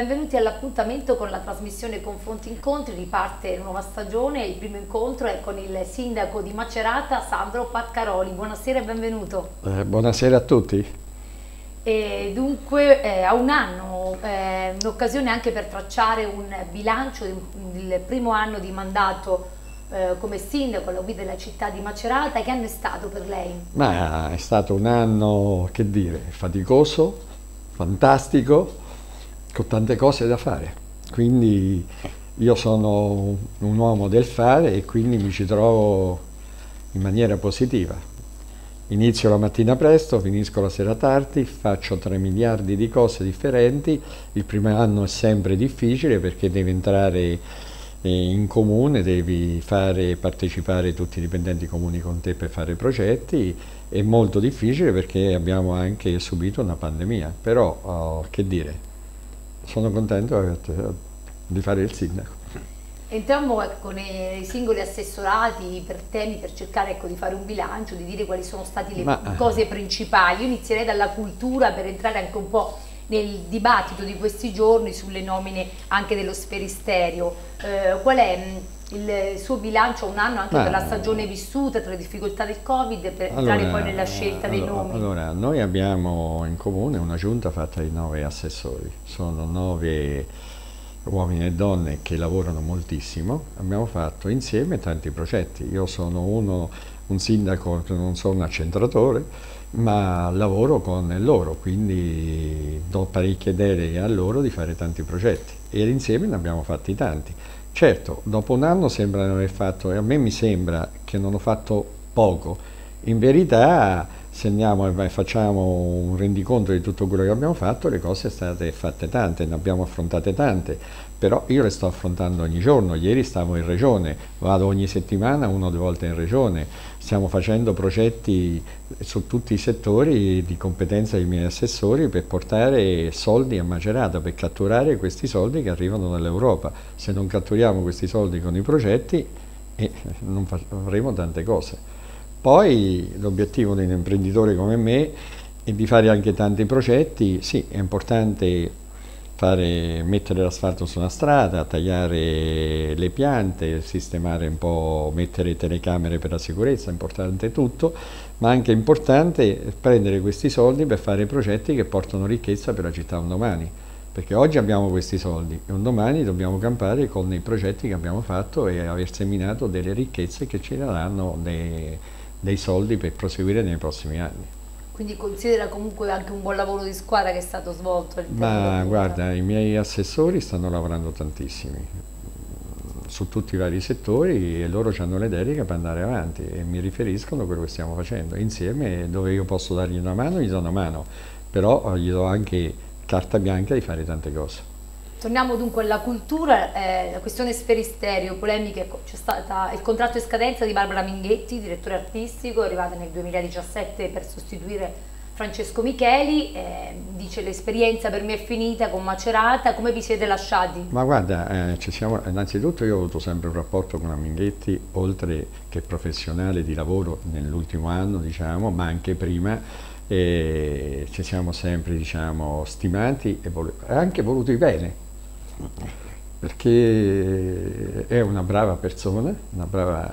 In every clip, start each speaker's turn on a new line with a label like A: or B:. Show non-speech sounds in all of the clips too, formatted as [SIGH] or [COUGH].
A: benvenuti all'appuntamento con la trasmissione Confronti Incontri, riparte nuova stagione, il primo incontro è con il sindaco di Macerata Sandro Paccaroli, buonasera e benvenuto.
B: Eh, buonasera a tutti.
A: E dunque eh, a un anno, eh, un'occasione anche per tracciare un bilancio del primo anno di mandato eh, come sindaco alla guida della città di Macerata, che anno è stato per lei?
B: Ma è stato un anno, che dire, faticoso, fantastico, con tante cose da fare. Quindi io sono un uomo del fare e quindi mi ci trovo in maniera positiva. Inizio la mattina presto, finisco la sera tardi, faccio 3 miliardi di cose differenti. Il primo anno è sempre difficile perché devi entrare eh, in comune, devi fare partecipare tutti i dipendenti comuni con te per fare progetti. È molto difficile perché abbiamo anche subito una pandemia, però oh, che dire, sono contento di fare il sindaco.
A: Entriamo ecco, nei singoli assessorati per temi, per cercare ecco, di fare un bilancio, di dire quali sono state le Ma, cose principali. Io inizierei dalla cultura per entrare anche un po' nel dibattito di questi giorni sulle nomine anche dello sferisterio. Eh, qual è il suo bilancio un anno anche Beh, per la stagione vissuta, tra le difficoltà del Covid, per allora, entrare poi nella scelta
B: allora,
A: dei nomi?
B: Allora, noi abbiamo in comune una giunta fatta di nove assessori, sono nove uomini e donne che lavorano moltissimo, abbiamo fatto insieme tanti progetti, io sono uno, un sindaco che non sono un accentratore, ma lavoro con loro, quindi do parecchie deleghe a loro di fare tanti progetti e insieme ne abbiamo fatti tanti. Certo, dopo un anno sembra non aver fatto, e a me mi sembra che non ho fatto poco. In verità, se andiamo e facciamo un rendiconto di tutto quello che abbiamo fatto, le cose sono state fatte tante, ne abbiamo affrontate tante, però io le sto affrontando ogni giorno. Ieri stavo in regione, vado ogni settimana, una o due volte in regione, stiamo facendo progetti su tutti i settori di competenza dei miei assessori per portare soldi a Macerata, per catturare questi soldi che arrivano dall'Europa. Se non catturiamo questi soldi con i progetti eh, non faremo tante cose. Poi l'obiettivo di un imprenditore come me è di fare anche tanti progetti, sì è importante fare, mettere l'asfalto su una strada, tagliare le piante, sistemare un po', mettere telecamere per la sicurezza, importante tutto, ma anche importante prendere questi soldi per fare progetti che portano ricchezza per la città un domani. Perché oggi abbiamo questi soldi e un domani dobbiamo campare con i progetti che abbiamo fatto e aver seminato delle ricchezze che ci daranno dei, dei soldi per proseguire nei prossimi anni.
A: Quindi considera comunque anche un buon lavoro di squadra che è stato svolto
B: Ma guarda, i miei assessori stanno lavorando tantissimi su tutti i vari settori e loro hanno le deleghe per andare avanti e mi riferiscono a quello che stiamo facendo. Insieme dove io posso dargli una mano, gli do una mano, però gli do anche carta bianca di fare tante cose.
A: Torniamo dunque alla cultura, eh, la questione sferisterio, polemiche, c'è stata il contratto in scadenza di Barbara Minghetti, direttore artistico, arrivata nel 2017 per sostituire Francesco Micheli, eh, dice l'esperienza per me è finita con Macerata, come vi siete lasciati?
B: Ma guarda, eh, siamo, innanzitutto io ho avuto sempre un rapporto con la Minghetti, oltre che professionale di lavoro nell'ultimo anno, diciamo, ma anche prima, ci siamo sempre diciamo, stimati e anche voluti bene perché è una brava persona, una brava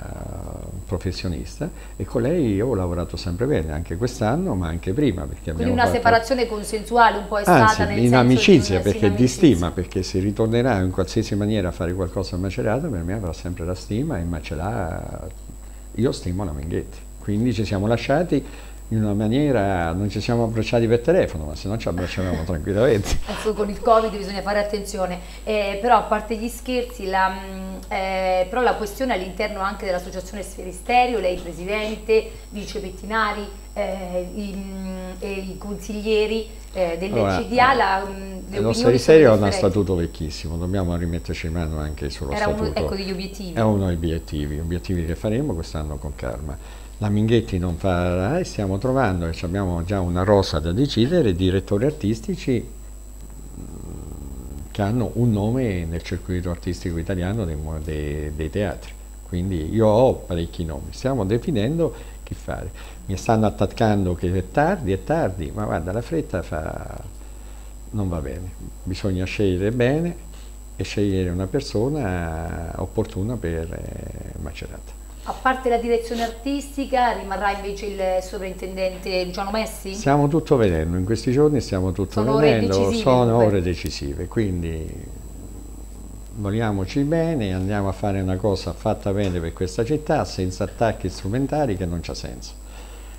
B: professionista e con lei io ho lavorato sempre bene, anche quest'anno ma anche prima.
A: Quindi una fatto... separazione consensuale un po' è
B: Anzi,
A: stata nel
B: in amicizia, perché di stima, perché se ritornerà in qualsiasi maniera a fare qualcosa a Macerata per me avrà sempre la stima e Macerata io stimo la Menghetti. Quindi ci siamo lasciati in una maniera, non ci siamo abbracciati per telefono, ma se no ci abbracciavamo [LAUGHS] tranquillamente.
A: Con il Covid bisogna fare attenzione, eh, però a parte gli scherzi, la, mm, eh, però la questione all'interno anche dell'associazione Sferisterio, lei presidente, vice Pettinari eh, i, mm, e i consiglieri eh, del allora, CDA, la,
B: il nostro Sferisterio è uno statuto vecchissimo, dobbiamo rimetterci in mano anche sullo
A: Era
B: statuto.
A: Uno, ecco, degli obiettivi.
B: È uno degli obiettivi, obiettivi che faremo quest'anno con Karma la Minghetti non farà e stiamo trovando, e abbiamo già una rosa da decidere, direttori artistici mm, che hanno un nome nel circuito artistico italiano dei, dei, dei teatri. Quindi io ho parecchi nomi, stiamo definendo chi fare. Mi stanno attaccando che è tardi, è tardi, ma guarda, la fretta fa, non va bene, bisogna scegliere bene e scegliere una persona opportuna per eh, Macerata.
A: A parte la direzione artistica, rimarrà invece il sovrintendente Luciano Messi?
B: Stiamo tutto vedendo, in questi giorni stiamo tutto sono vedendo, ore sono dunque. ore decisive, quindi vogliamoci bene, andiamo a fare una cosa fatta bene per questa città, senza attacchi strumentali che non c'ha senso.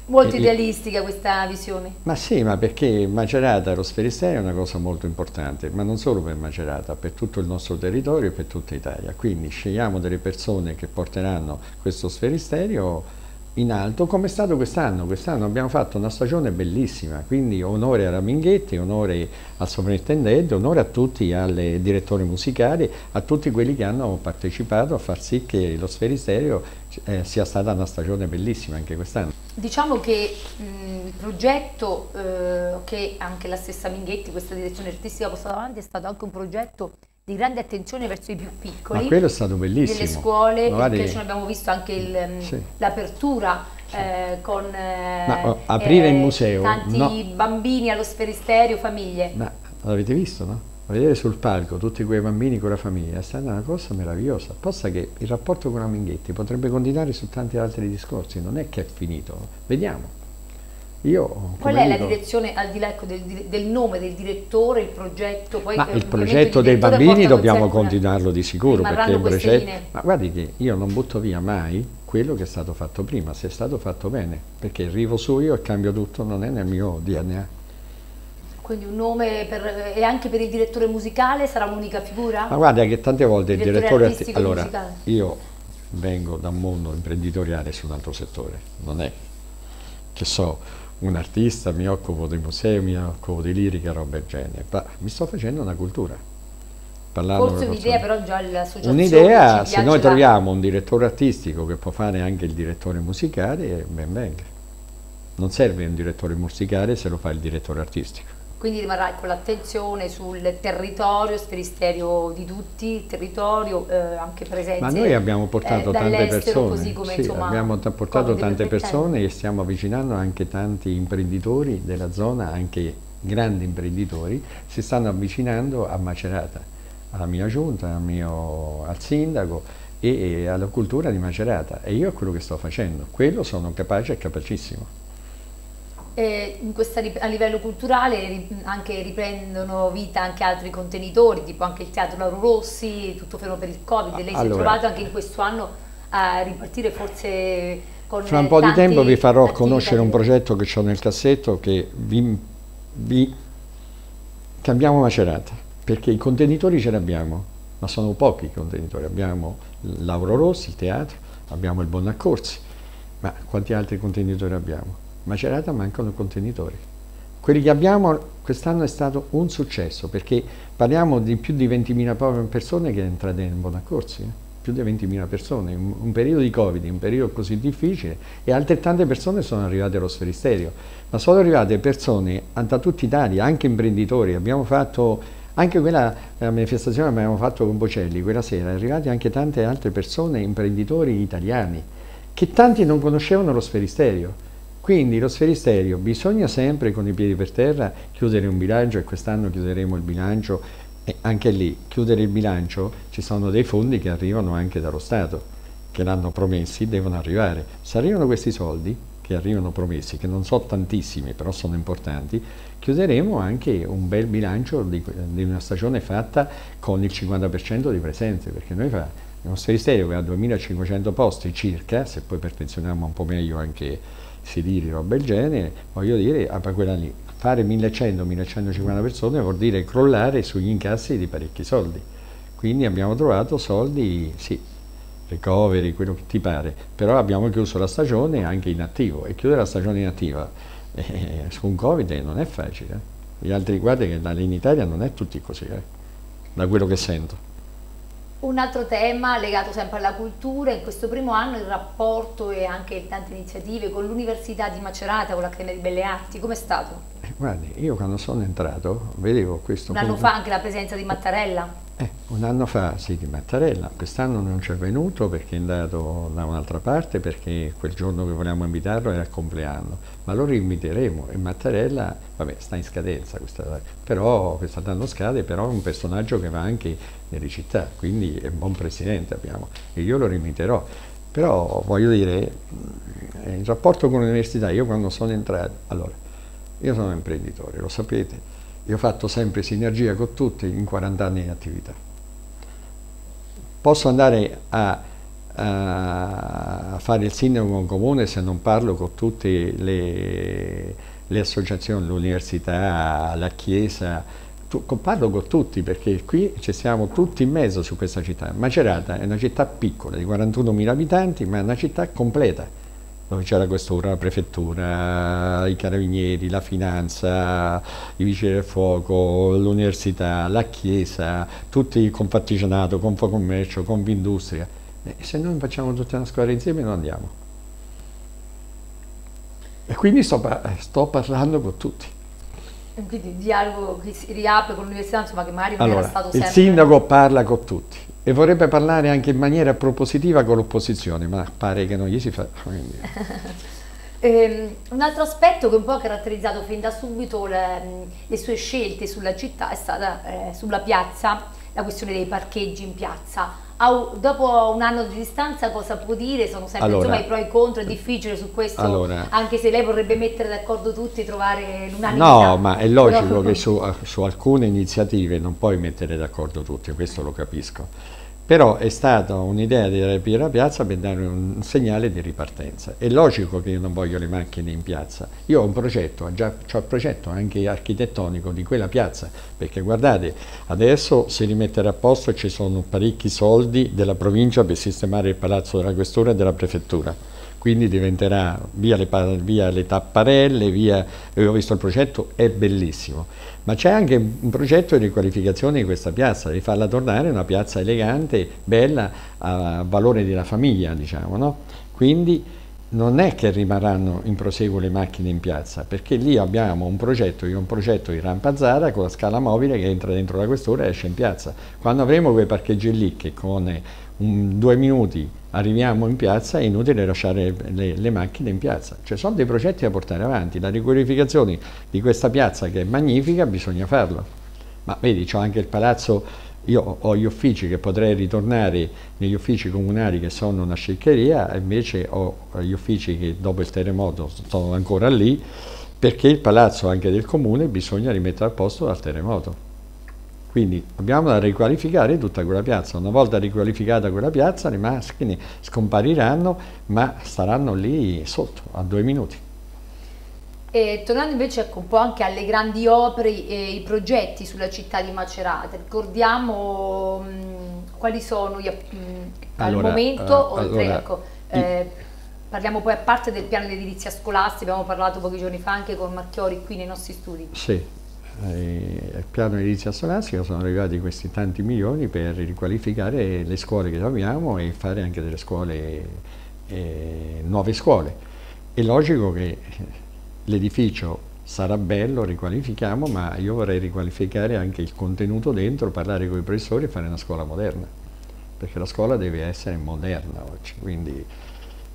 A: Molto e, idealistica questa visione.
B: Ma sì, ma perché Macerata, lo sferisterio è una cosa molto importante, ma non solo per Macerata, per tutto il nostro territorio e per tutta Italia. Quindi scegliamo delle persone che porteranno questo sferisterio in alto come è stato quest'anno. Quest'anno abbiamo fatto una stagione bellissima, quindi onore a Raminghetti, onore al sovrintendente, onore a tutti, alle direttori musicali, a tutti quelli che hanno partecipato a far sì che lo Sferisterio eh, sia stata una stagione bellissima anche quest'anno.
A: Diciamo che mh, il progetto eh, che anche la stessa Minghetti, questa direzione artistica ha portato avanti, è stato anche un progetto di grande attenzione verso i più piccoli.
B: Ma quello è stato bellissimo.
A: Nelle scuole, Magari... in abbiamo visto anche mm, sì. l'apertura sì. eh, con eh,
B: Ma, oh, aprire eh, il museo.
A: Tanti no. bambini allo sferisterio, famiglie.
B: Ma l'avete visto, no? Vedere sul palco tutti quei bambini con la famiglia è stata una cosa meravigliosa. Apposta che il rapporto con la Minghetti potrebbe continuare su tanti altri discorsi, non è che è finito. Vediamo. Io,
A: Qual è dico, la direzione, al di là ecco, del, del, nome del direttore, il progetto?
B: Poi ma il progetto dei bambini dobbiamo continuarlo di sicuro, perché il progetto, ma guardi che io non butto via mai quello che è stato fatto prima, se è stato fatto bene, perché arrivo su io e cambio tutto, non è nel mio DNA.
A: Quindi un nome per, e anche per il direttore musicale sarà un'unica figura?
B: Ma guarda che tante volte il direttore, il direttore allora, musicale. io vengo da un mondo imprenditoriale su un altro settore, non è che so un artista, mi occupo di musei, mi occupo di lirica, roba del genere, ma mi sto facendo una cultura.
A: Forse un'idea però già l'associazione
B: Un'idea, se noi troviamo un direttore artistico che può fare anche il direttore musicale, ben venga. Non serve un direttore musicale se lo fa il direttore artistico
A: quindi rimarrà con l'attenzione sul territorio, sferisterio di tutti, il territorio, eh, anche presenze
B: Ma noi abbiamo portato eh, tante persone, come, sì, insomma, abbiamo portato tante persone e stiamo avvicinando anche tanti imprenditori della zona, anche grandi imprenditori, si stanno avvicinando a Macerata, alla mia giunta, al, mio, al sindaco e, e alla cultura di Macerata. E io è quello che sto facendo, quello sono capace e capacissimo.
A: Eh, questa, a livello culturale anche riprendono vita anche altri contenitori, tipo anche il Teatro Lauro Rossi, tutto fermo per il Covid. Lei allora, si è trovato anche in questo anno a ripartire forse con
B: Fra un po' di tempo vi farò conoscere un progetto che ho nel cassetto che vi, vi cambiamo macerata, perché i contenitori ce li abbiamo, ma sono pochi i contenitori. Abbiamo Lauro Rossi, il teatro, abbiamo il Bonnaccorsi, ma quanti altri contenitori abbiamo? Macerata mancano contenitori. Quelli che abbiamo quest'anno è stato un successo perché parliamo di più di 20.000 persone che entrate in Bonaccorsi, eh? più di 20.000 persone, in un periodo di Covid, in un periodo così difficile e altrettante persone sono arrivate allo sferisterio, ma sono arrivate persone da tutta Italia, anche imprenditori, abbiamo fatto anche quella manifestazione che abbiamo fatto con Bocelli, quella sera, arrivate anche tante altre persone, imprenditori italiani, che tanti non conoscevano lo sferisterio quindi lo sferisterio bisogna sempre con i piedi per terra chiudere un bilancio e quest'anno chiuderemo il bilancio e anche lì chiudere il bilancio ci sono dei fondi che arrivano anche dallo Stato, che l'hanno promessi, devono arrivare. Se arrivano questi soldi, che arrivano promessi, che non sono tantissimi però sono importanti, chiuderemo anche un bel bilancio di, di una stagione fatta con il 50% di presenze, perché noi fa, uno sferisterio che ha 2500 posti circa, se poi perfezioniamo un po' meglio anche si tiri roba del genere, voglio dire, ah, quella lì, fare 1100-1150 persone vuol dire crollare sugli incassi di parecchi soldi. Quindi abbiamo trovato soldi, sì, recovery, quello che ti pare, però abbiamo chiuso la stagione anche in attivo e chiudere la stagione in attiva eh, su un Covid non è facile. Eh. Gli altri guardi che in Italia non è tutti così, eh, da quello che sento.
A: Un altro tema legato sempre alla cultura, in questo primo anno il rapporto e anche tante iniziative con l'Università di Macerata, con l'Accademia di Belle Arti, com'è stato?
B: Eh, guardi, io quando sono entrato vedevo questo...
A: Un anno fa anche la presenza di Mattarella.
B: Eh, un anno fa sì di Mattarella, quest'anno non ci è venuto perché è andato da un'altra parte perché quel giorno che volevamo invitarlo era il compleanno, ma lo rinviteremo. E Mattarella, vabbè sta in scadenza, questa, però quest'anno scade, però è un personaggio che va anche nelle città, quindi è un buon presidente abbiamo. E io lo rinviterò. Però voglio dire, in rapporto con l'università, io quando sono entrato, allora, io sono un imprenditore, lo sapete, io ho fatto sempre sinergia con tutti in 40 anni di attività. Posso andare a, a fare il sindaco con comune se non parlo con tutte le, le associazioni, l'università, la chiesa, tu, parlo con tutti perché qui ci siamo tutti in mezzo su questa città. Macerata è una città piccola di 41.000 abitanti ma è una città completa dove c'è la questura, la prefettura, i carabinieri, la finanza, i vigili del fuoco, l'università, la chiesa, tutti il Confattigianato, Confocommercio, Confindustria. E se noi facciamo tutta una squadra insieme non andiamo. E quindi sto, sto parlando con tutti.
A: Quindi il dialogo che si riapre con l'università, insomma, che magari non
B: allora,
A: era stato sempre...
B: Il sindaco parla con tutti e vorrebbe parlare anche in maniera propositiva con l'opposizione, ma pare che non gli si fa. [LAUGHS]
A: eh, un altro aspetto che un po' ha caratterizzato fin da subito le, le sue scelte sulla città è stata eh, sulla piazza, la questione dei parcheggi in piazza. Ah, dopo un anno di distanza cosa può dire? Sono sempre allora, insomma, i pro e i contro, è difficile su questo, allora, anche se lei vorrebbe mettere d'accordo tutti, trovare l'unanimità.
B: No, ma è logico Però... che su, su alcune iniziative non puoi mettere d'accordo tutti, questo lo capisco però è stata un'idea di riaprire la piazza per dare un segnale di ripartenza. È logico che io non voglio le macchine in piazza, io ho un progetto, già ho il progetto anche architettonico di quella piazza, perché guardate, adesso si rimetterà a posto ci sono parecchi soldi della provincia per sistemare il palazzo della questura e della prefettura quindi diventerà via le, via le tapparelle, via, ho visto il progetto, è bellissimo, ma c'è anche un progetto di riqualificazione di questa piazza, di farla tornare una piazza elegante, bella, a valore della famiglia, diciamo, no? Quindi non è che rimarranno in proseguo le macchine in piazza, perché lì abbiamo un progetto, un progetto di rampa Zara con la scala mobile che entra dentro la questura e esce in piazza. Quando avremo quei parcheggi lì che con un, due minuti arriviamo in piazza è inutile lasciare le, le, macchine in piazza. Cioè sono dei progetti da portare avanti, la riqualificazione di questa piazza che è magnifica bisogna farlo. Ma vedi, c'ho anche il palazzo, io ho gli uffici che potrei ritornare negli uffici comunali che sono una sciccheria, invece ho gli uffici che dopo il terremoto sono ancora lì, perché il palazzo anche del comune bisogna rimettere a posto dal terremoto. Quindi dobbiamo da riqualificare tutta quella piazza. Una volta riqualificata quella piazza, le macchine scompariranno, ma staranno lì sotto, a due minuti.
A: E, tornando invece ecco, un po' anche alle grandi opere e i progetti sulla città di Macerata, ricordiamo mh, quali sono gli, mh, al allora, momento, uh, oltre, allora, ecco, eh, parliamo poi a parte del piano di edilizia scolastica, abbiamo parlato pochi giorni fa anche con Marchiori qui nei nostri studi.
B: Sì, al piano edilizia scolastica sono arrivati questi tanti milioni per riqualificare le scuole che abbiamo e fare anche delle scuole, eh, nuove scuole. È logico che l'edificio sarà bello, riqualifichiamo, ma io vorrei riqualificare anche il contenuto dentro, parlare con i professori e fare una scuola moderna, perché la scuola deve essere moderna oggi, quindi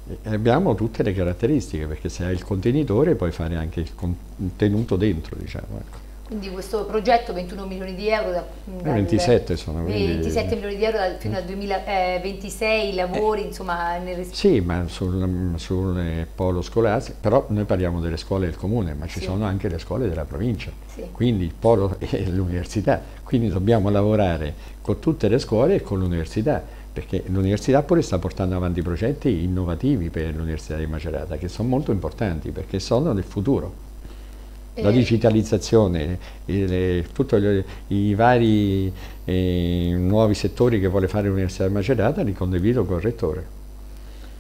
B: eh, abbiamo tutte le caratteristiche, perché se hai il contenitore puoi fare anche il contenuto dentro, diciamo. Ecco.
A: Quindi questo progetto 21 milioni di euro, da,
B: dal, 27 sono,
A: 27 milioni di euro dal, fino al 2026, eh, lavori eh, insomma nel
B: Sì, ma sul, sul, polo scolastico, però noi parliamo delle scuole del comune, ma ci sì. sono anche le scuole della provincia, sì. quindi il polo [LAUGHS] e l'università, quindi dobbiamo lavorare con tutte le scuole e con l'università perché l'università pure sta portando avanti progetti innovativi per l'Università di Macerata che sono molto importanti perché sono del futuro la digitalizzazione, tutti i vari eh, nuovi settori che vuole fare l'Università di Macerata li condivido con il Rettore.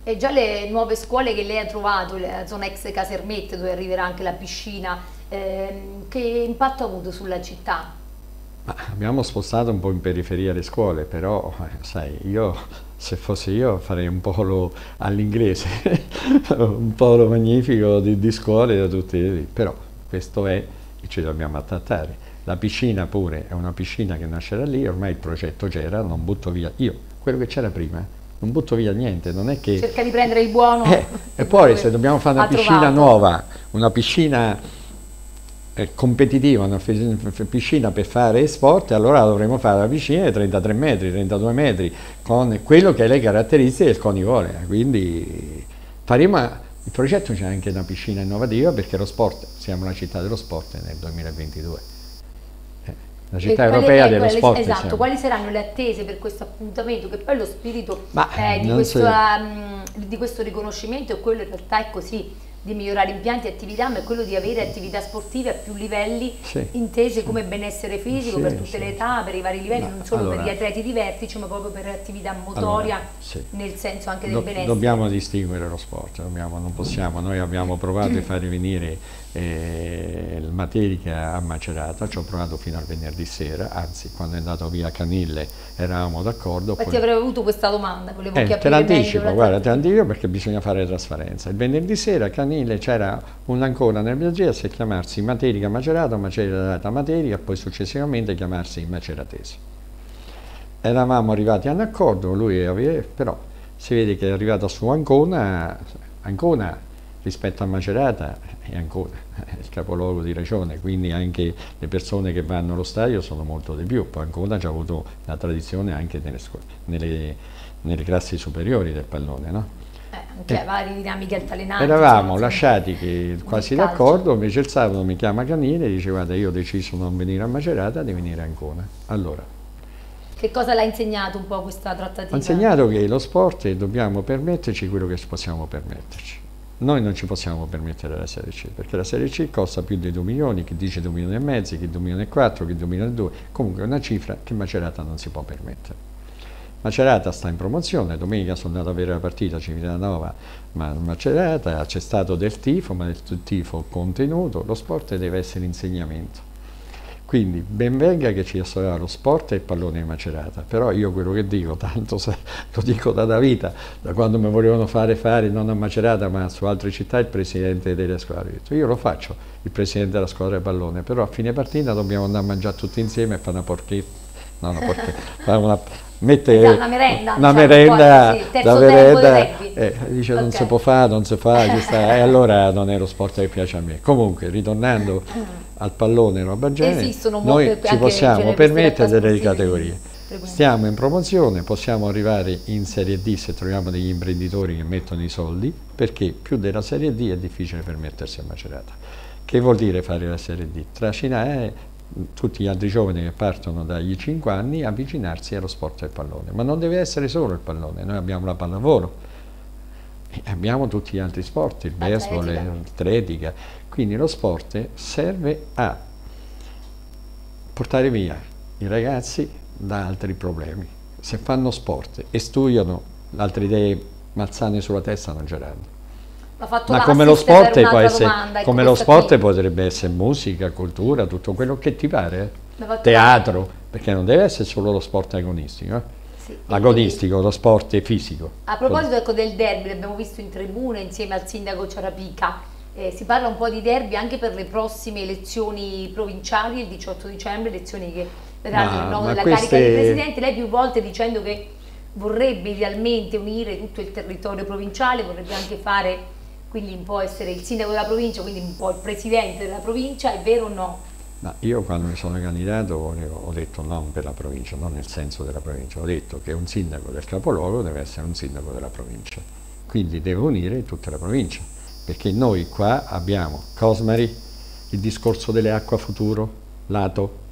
A: E già le nuove scuole che lei ha trovato, la zona ex Casermette dove arriverà anche la piscina, ehm, che impatto ha avuto sulla città?
B: Ma abbiamo spostato un po' in periferia le scuole, però eh, sai, io se fossi io farei un polo all'inglese, [LAUGHS] un polo magnifico di, di scuole da tutti, però questo è e ci dobbiamo adattare. La piscina pure è una piscina che nasce da lì, ormai il progetto c'era, non butto via io, quello che c'era prima, non butto via niente, non è che...
A: Cerca di prendere il buono.
B: Eh, e poi se dobbiamo fare una [LAUGHS] piscina trovato. nuova, una piscina eh, competitiva, una piscina per fare sport, allora dovremo fare la piscina di 33 metri, 32 metri, con quello che è le caratteristiche del conivore. Quindi faremo, il progetto c'è anche una piscina innovativa perché lo sport, siamo una città dello sport nel 2022 la città europea dello quali, sport.
A: Esatto, siamo. quali saranno le attese per questo appuntamento? Che poi lo spirito eh, di, questo, um, di, questo, riconoscimento è quello in realtà è così di migliorare impianti e attività, ma è quello di avere attività sportive a più livelli, sì, intese sì. come benessere fisico sì, per tutte le età, per i vari livelli, no, non solo allora, per gli atleti di vertice, ma proprio per attività motoria, allora, nel senso anche del Do, benessere.
B: Dobbiamo distinguere lo sport, dobbiamo, non possiamo, noi abbiamo provato a [CLEARS THROAT] fare venire eh, il Materica a Macerata, ci ho provato fino al venerdì sera, anzi quando è andato via Canille eravamo d'accordo.
A: Infatti poi... avrei avuto questa domanda, volevo
B: eh, Te l'anticipo, guarda, te l'anticipo perché bisogna fare trasparenza. Il venerdì sera Canille c'era un'ancora nel Biagese a chiamarsi Materica Macerata, Macerata Materica, poi successivamente chiamarsi Maceratese. Eravamo arrivati a un accordo, lui aveva, però si vede che è arrivato su Ancona, Ancona rispetto a Macerata è ancora il capoluogo di regione, quindi anche le persone che vanno allo stadio sono molto di più, poi Ancona ha avuto la tradizione anche nelle, nelle, nelle classi superiori del pallone. No?
A: Eh, anche eh, varie dinamiche altalenanti.
B: Eravamo lasciati che, quasi d'accordo, invece il sabato mi chiama Canile e dice guarda io ho deciso di non venire a Macerata, di venire a Ancona. Allora,
A: che cosa l'ha insegnato un po' questa trattativa?
B: Ha insegnato che lo sport dobbiamo permetterci quello che possiamo permetterci. Noi non ci possiamo permettere la Serie C, perché la Serie C costa più di 2 milioni, chi dice 2 milioni e mezzo, chi 2 milioni e 4, chi 2 milioni e 2, comunque è una cifra che Macerata non si può permettere. Macerata sta in promozione, domenica sono andato a vedere la partita Civitanova, ma Macerata c'è stato del tifo, ma del tifo contenuto, lo sport deve essere insegnamento. Quindi ben venga che ci sia lo sport e il pallone di Macerata, però io quello che dico, [LAUGHS] tanto se, lo dico da, vita, da quando mi volevano fare fare non a Macerata ma su altre città il presidente delle squadre, io lo faccio, il presidente della squadra di pallone, però a fine partita dobbiamo andare a mangiare tutti insieme e fare una porchetta, no una porchetta, [LAUGHS] fare una, mette
A: una merenda,
B: una diciamo, merenda, poi, sì, la merenda. eh, dice okay. non si può fare, non si fa, [LAUGHS] e allora non è lo sport che piace a me. Comunque, ritornando [CLEARS THROAT] al pallone e roba genere, noi ci possiamo permettere delle categorie. Stiamo in promozione, possiamo arrivare in Serie D se troviamo degli imprenditori che mettono i soldi, perché più della Serie D è difficile permettersi a Macerata. Che vuol dire fare la Serie D? Trascinare tutti gli altri giovani che partono dagli 5 anni avvicinarsi allo sport del pallone. Ma non deve essere solo il pallone, noi abbiamo la pallavolo, abbiamo tutti gli altri sport, il baseball, l'atletica, quindi lo sport serve a portare via i ragazzi da altri problemi. Se fanno sport e studiano, altre idee malsane sulla testa non ce l'hanno. Ma come lo sport, può essere, come lo sport potrebbe essere musica, cultura, tutto quello che ti pare, teatro, perché non deve essere solo lo sport agonistico. Eh? Sì, agonistico, lo sport fisico.
A: A proposito ecco, del derby, l'abbiamo visto in tribuna insieme al sindaco Ciarapica, eh, si parla un po' di derby anche per le prossime elezioni provinciali il 18 dicembre, elezioni che vedranno il nome della queste... carica di presidente. Lei più volte dicendo che vorrebbe idealmente unire tutto il territorio provinciale, vorrebbe anche fare, quindi un po' essere il sindaco della provincia, quindi un po' il presidente della provincia, è vero o no?
B: Ma io quando mi sono candidato ho detto non per la provincia, non nel senso della provincia, ho detto che un sindaco del capoluogo deve essere un sindaco della provincia, quindi deve unire tutta la provincia perché noi qua abbiamo Cosmari, il discorso delle acque futuro, Lato,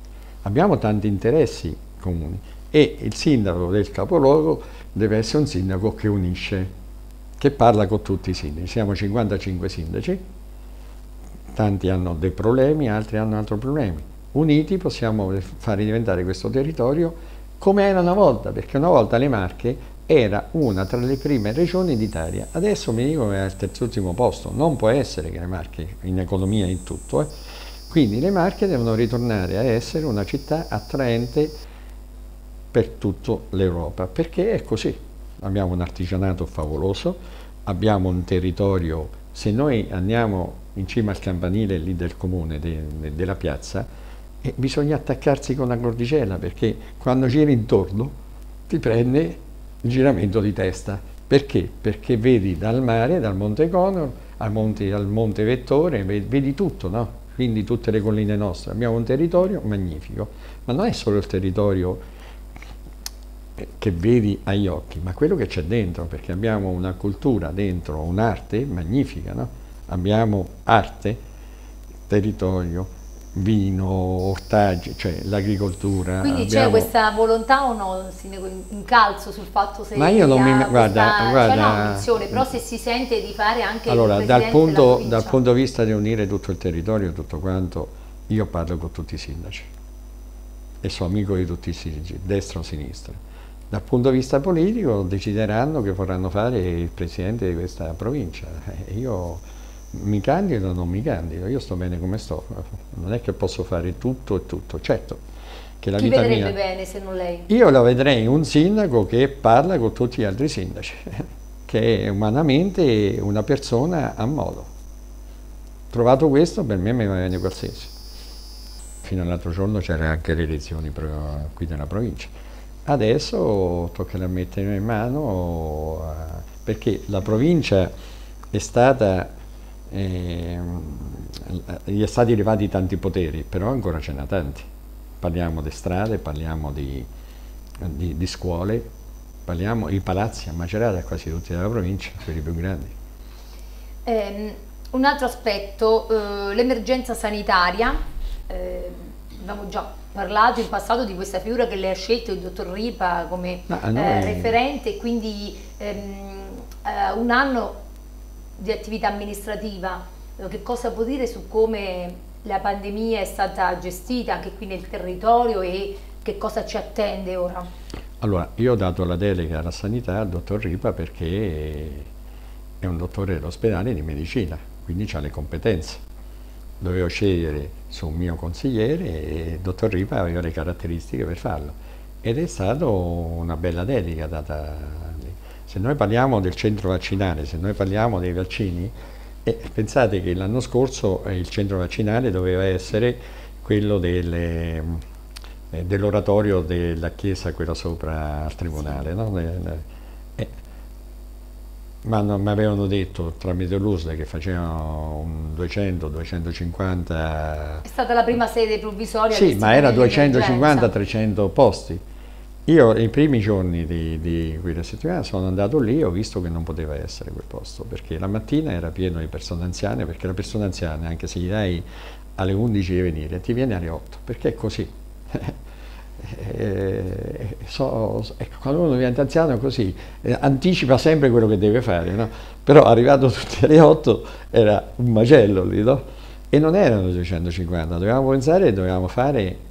B: abbiamo tanti interessi comuni e il sindaco del capoluogo deve essere un sindaco che unisce, che parla con tutti i sindaci. Siamo 55 sindaci, tanti hanno dei problemi, altri hanno altri problemi. Uniti possiamo fare diventare questo territorio come era una volta, perché una volta le Marche era una tra le prime regioni d'Italia. Adesso mi dicono che è al terzultimo posto, non può essere che le Marche in economia in tutto. Eh. Quindi le Marche devono ritornare a essere una città attraente per tutta l'Europa, perché è così. Abbiamo un artigianato favoloso, abbiamo un territorio, se noi andiamo in cima al campanile lì del comune, de, de, della piazza, E bisogna attaccarsi con la cordicella perché quando giri intorno ti prende giramento di testa. Perché? Perché vedi dal mare, dal Monte Conor al monte, al monte Vettore, vedi tutto, no? quindi tutte le colline nostre. Abbiamo un territorio magnifico, ma non è solo il territorio che vedi agli occhi, ma quello che c'è dentro, perché abbiamo una cultura dentro, un'arte magnifica, no? abbiamo arte, territorio, vino, ortaggi, cioè l'agricoltura.
A: Quindi abbiamo... c'è questa volontà o no, in calzo sul fatto se
B: Ma io non mi... guarda,
A: questa,
B: guarda...
A: Cioè no, missione, però se si sente di fare anche
B: allora, dal punto, dal punto di vista di unire tutto il territorio, tutto quanto, io parlo con tutti i sindaci e sono amico di tutti i sindaci, destra o sinistra. Dal punto di vista politico decideranno che vorranno fare il presidente di questa provincia. Eh, io mi candido o non mi candido, io sto bene come sto, non è che posso fare tutto e tutto, certo. Che la
A: Chi
B: vita
A: vedrebbe
B: mia,
A: bene se non lei?
B: Io la vedrei un sindaco che parla con tutti gli altri sindaci, [LAUGHS] che è umanamente una persona a modo. Trovato questo, per me mi va bene qualsiasi. Fino all'altro giorno c'erano anche le elezioni qui nella provincia. Adesso tocca mettere in mano, eh, perché la provincia è stata eh, gli è stati arrivati tanti poteri, però ancora ce n'è tanti. Parliamo di strade, parliamo di, di, di scuole, parliamo di palazzi a Macerata, quasi tutti della provincia, quelli più grandi.
A: Eh, un altro aspetto, eh, l'emergenza sanitaria, eh, abbiamo già parlato in passato di questa figura che lei ha scelto, il dottor Ripa, come noi... Eh, referente, quindi ehm, eh, un anno di attività amministrativa, eh, che cosa può dire su come la pandemia è stata gestita anche qui nel territorio e che cosa ci attende ora?
B: Allora, io ho dato la delega alla sanità al dottor Ripa perché è un dottore dell'ospedale di medicina, quindi ha le competenze. Dovevo scegliere su un mio consigliere e il dottor Ripa aveva le caratteristiche per farlo. Ed è stata una bella dedica data se noi parliamo del centro vaccinale, se noi parliamo dei vaccini, eh, pensate che l'anno scorso eh, il centro vaccinale doveva essere quello eh, dell'oratorio della chiesa, quella sopra al tribunale. No? Eh, ma mi avevano detto tramite l'USDA che facevano 200-250...
A: È stata la prima sede provvisoria?
B: Sì, ma era 250-300 posti. Io i primi giorni di, di quella settimana sono andato lì e ho visto che non poteva essere quel posto, perché la mattina era pieno di persone anziane, perché la persona anziana, anche se gli dai alle 11 di venire, ti viene alle 8, perché è così. [LAUGHS] eh, so, ecco, quando uno diventa anziano così, eh, anticipa sempre quello che deve fare, no? però arrivato tutti alle 8 era un macello lì, no? e non erano 250, dovevamo pensare e dovevamo fare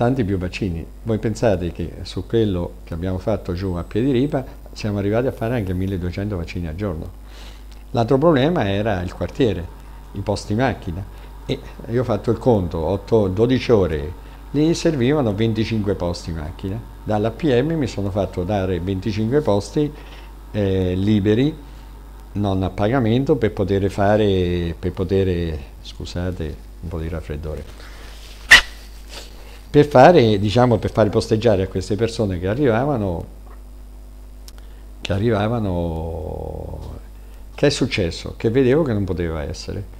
B: tanti più vaccini. Voi pensate che su quello che abbiamo fatto giù a Piediripa siamo arrivati a fare anche 1200 vaccini al giorno. L'altro problema era il quartiere, i posti macchina. E io ho fatto il conto, 8, 12 ore, lì servivano 25 posti macchina. Dall'APM mi sono fatto dare 25 posti eh, liberi, non a pagamento, per poter fare, per poter, scusate, un po' di raffreddore per fare, diciamo, per fare posteggiare a queste persone che arrivavano, che arrivavano, che è successo? Che vedevo che non poteva essere.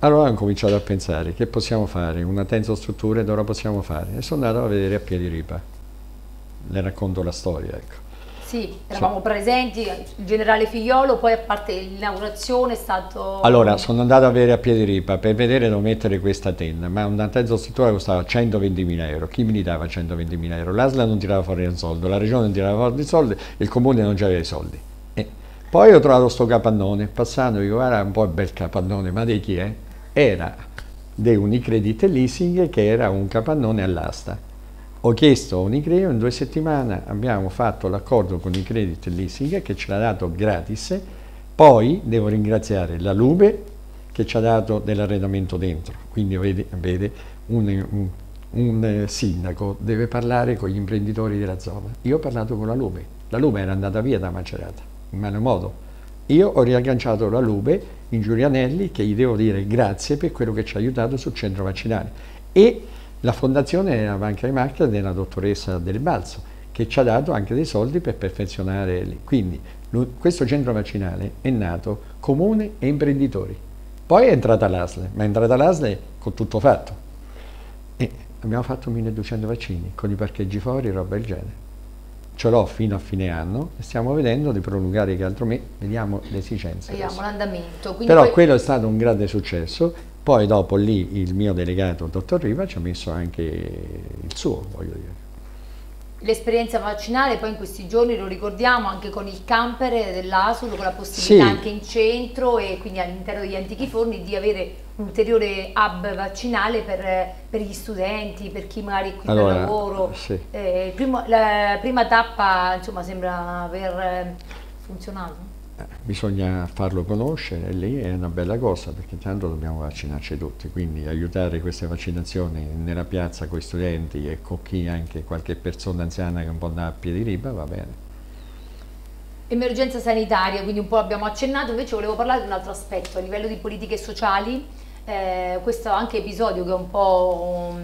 B: Allora ho cominciato a pensare che possiamo fare, una tensostruttura dove la possiamo fare e sono andato a vedere a piedi ripa. Le racconto la storia, ecco.
A: Sì, eravamo so. presenti, il generale Figliolo, poi a parte l'inaugurazione è stato...
B: Allora, sono andato a vedere a Piediripa per vedere dove mettere questa tenda, ma una tenda struttura costava 120.000 euro. Chi mi dava 120.000 euro? L'ASLA non tirava fuori un soldo, la regione non tirava fuori i soldi, il comune non aveva i soldi. E poi ho trovato questo capannone, passando, dico, guarda, un po' bel capannone, ma di chi è? Era di Unicredit Leasing, che era un capannone all'asta ho chiesto a Unicredit, in due settimane abbiamo fatto l'accordo con i credit leasing che ce l'ha dato gratis, poi devo ringraziare la Lube che ci ha dato dell'arredamento dentro, quindi vede, vede un, un, un, sindaco deve parlare con gli imprenditori della zona. Io ho parlato con la Lube, la Lube era andata via da Macerata, in malo modo. Io ho riagganciato la Lube in Giulianelli che gli devo dire grazie per quello che ci ha aiutato sul centro vaccinale e La fondazione della Banca di Marca della dottoressa Del Balzo, che ci ha dato anche dei soldi per perfezionare. Quindi questo centro vaccinale è nato comune e imprenditori. Poi è entrata l'ASLE, ma è entrata l'ASLE con tutto fatto. E abbiamo fatto 1200 vaccini, con i parcheggi fuori e roba del genere. Ce l'ho fino a fine anno e stiamo vedendo di prolungare che altro mese, vediamo le esigenze.
A: Vediamo l'andamento.
B: Però poi... quello è stato un grande successo, poi dopo lì il mio delegato, il dottor Riva, ci ha messo anche il suo, voglio dire
A: l'esperienza vaccinale poi in questi giorni lo ricordiamo anche con il camper dell'ASUL con la possibilità sì. anche in centro e quindi all'interno degli antichi forni di avere un ulteriore hub vaccinale per, per gli studenti, per chi magari è qui allora, per lavoro. Sì. Eh, primo, la prima tappa insomma sembra aver eh, funzionato
B: bisogna farlo conoscere e lì è una bella cosa perché intanto dobbiamo vaccinarci tutti, quindi aiutare queste vaccinazioni nella piazza con i studenti e con chi anche qualche persona anziana che un po' da a piedi riba va bene.
A: Emergenza sanitaria, quindi un po' abbiamo accennato, invece volevo parlare di un altro aspetto, a livello di politiche sociali, eh, questo anche episodio che ha un po' um,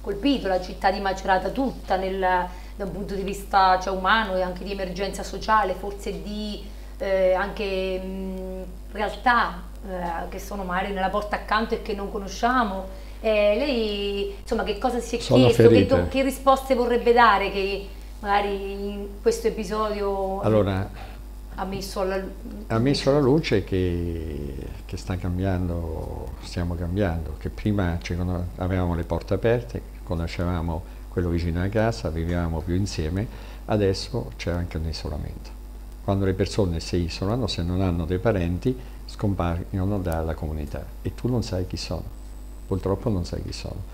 A: colpito la città di Macerata tutta nel, da un punto di vista cioè, umano e anche di emergenza sociale, forse di eh, anche mh, realtà eh, che sono magari nella porta accanto e che non conosciamo. Eh, lei, insomma, che cosa si è sono chiesto? Che, che, risposte vorrebbe dare che magari in questo episodio
B: allora,
A: ha messo alla,
B: ha messo alla luce che, che, sta cambiando, stiamo cambiando, che prima avevamo le porte aperte, conoscevamo quello vicino a casa, vivevamo più insieme, adesso c'è anche un isolamento quando le persone si isolano, se non hanno dei parenti, scompaiono dalla comunità e tu non sai chi sono, purtroppo non sai chi sono.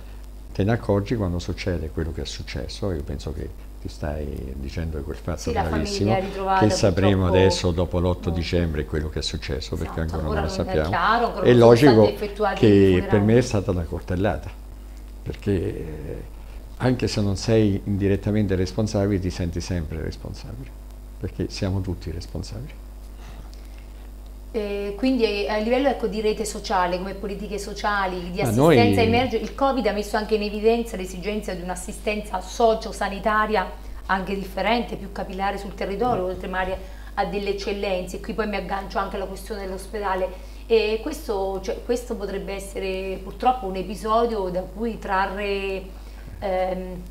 B: Te ne accorgi quando succede quello che è successo, io penso che ti stai dicendo quel fatto sì, bravissimo, che sapremo adesso dopo l'8 no. dicembre quello che è successo, esatto, perché ancora non lo sappiamo. È, chiaro, è logico che per me è stata una coltellata, perché anche se non sei indirettamente responsabile ti senti sempre responsabile perché siamo tutti responsabili.
A: Eh, quindi a livello ecco, di rete sociale, come politiche sociali, di assistenza noi... emerge, il Covid ha messo anche in evidenza l'esigenza di un'assistenza socio-sanitaria anche differente, più capillare sul territorio, oltre magari a delle eccellenze. Qui poi mi aggancio anche alla questione dell'ospedale. E questo, cioè, questo, potrebbe essere purtroppo un episodio da cui trarre... Ehm,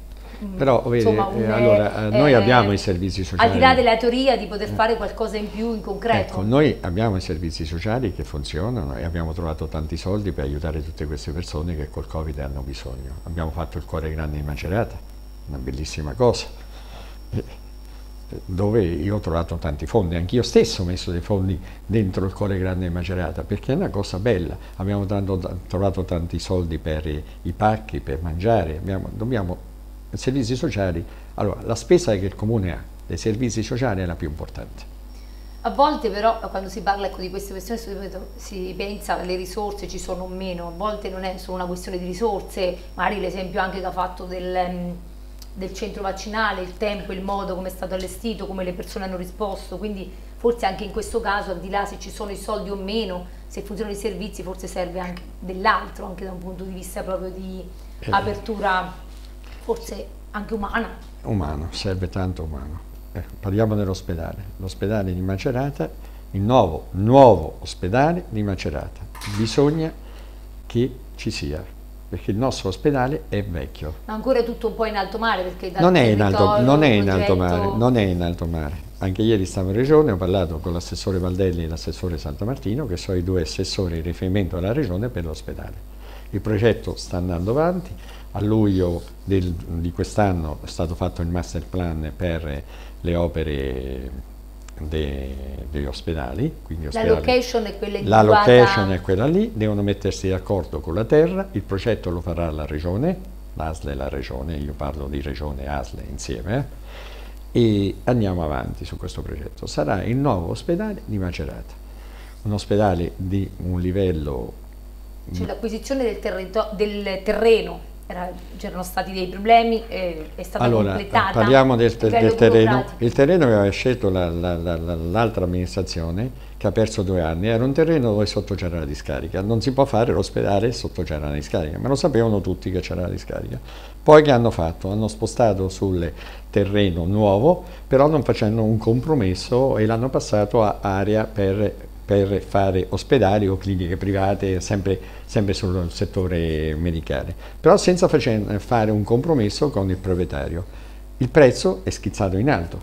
B: però vedi, Insomma, eh, allora, eh, noi abbiamo i servizi sociali.
A: Al di là della teoria di poter fare qualcosa in più in concreto.
B: Ecco, noi abbiamo i servizi sociali che funzionano e abbiamo trovato tanti soldi per aiutare tutte queste persone che col Covid hanno bisogno. Abbiamo fatto il cuore grande di Macerata, una bellissima cosa, dove io ho trovato tanti fondi, anch'io stesso ho messo dei fondi dentro il cuore grande di Macerata, perché è una cosa bella. Abbiamo tanto, trovato tanti soldi per i pacchi, per mangiare, abbiamo, dobbiamo servizi sociali, allora la spesa che il comune ha dei servizi sociali è la più importante.
A: A volte però quando si parla ecco, di queste questioni si pensa alle risorse ci sono o meno, a volte non è solo una questione di risorse, magari l'esempio anche che ha fatto del, mm, del centro vaccinale, il tempo, il modo come è stato allestito, come le persone hanno risposto, quindi forse anche in questo caso al di là se ci sono i soldi o meno, se funzionano i servizi forse serve anche dell'altro, anche da un punto di vista proprio di eh. apertura forse anche umana.
B: Umano, serve tanto umano. Eh, parliamo dell'ospedale, l'ospedale di Macerata, il nuovo, nuovo ospedale di Macerata. Bisogna che ci sia, perché il nostro ospedale è vecchio.
A: Ma ancora è tutto un po' in alto mare? Perché
B: non, è in alto, non è in alto mare, non è in alto mare. Anche ieri stavo in regione, ho parlato con l'assessore Valdelli e l'assessore Santa Martino, che sono i due assessori di riferimento alla regione per l'ospedale. Il progetto sta andando avanti, a luglio del, di quest'anno è stato fatto il master plan per le opere de, degli ospedali.
A: La location è quella
B: La location è quella lì, devono mettersi d'accordo con la terra, il progetto lo farà la regione, l'ASLE e la regione, io parlo di regione e ASLE insieme, eh, e andiamo avanti su questo progetto. Sarà il nuovo ospedale di Macerata, un ospedale di un livello
A: cioè l'acquisizione del, del, terreno c'erano stati dei problemi, eh, è stata
B: allora,
A: completata.
B: Parliamo del, del terreno. Il terreno che aveva scelto l'altra la, la, amministrazione, che ha perso due anni, era un terreno dove sotto c'era la discarica. Non si può fare l'ospedale sotto c'era la discarica, ma lo sapevano tutti che c'era la discarica. Poi che hanno fatto? Hanno spostato sul terreno nuovo, però non facendo un compromesso e l'hanno passato a area per per fare ospedali o cliniche private sempre, sempre sul settore medicale, però senza fare un compromesso con il proprietario. Il prezzo è schizzato in alto,